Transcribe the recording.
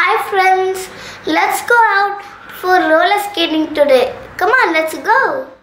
Hi friends, let's go out for roller skating today. Come on, let's go.